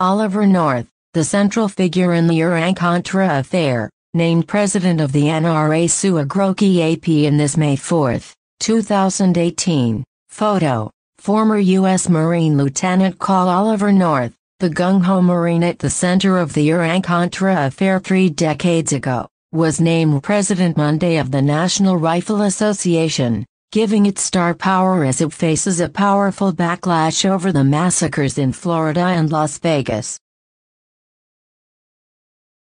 Oliver North, the central figure in the Iran-Contra affair, named president of the NRA Sue Ogrocki AP in this May 4, 2018. Photo. Former U.S. Marine Lieutenant Col Oliver North, the gung-ho Marine at the center of the Iran-Contra affair three decades ago, was named president Monday of the National Rifle Association, giving it star power as it faces a powerful backlash over the massacres in Florida and Las Vegas.